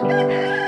Oh,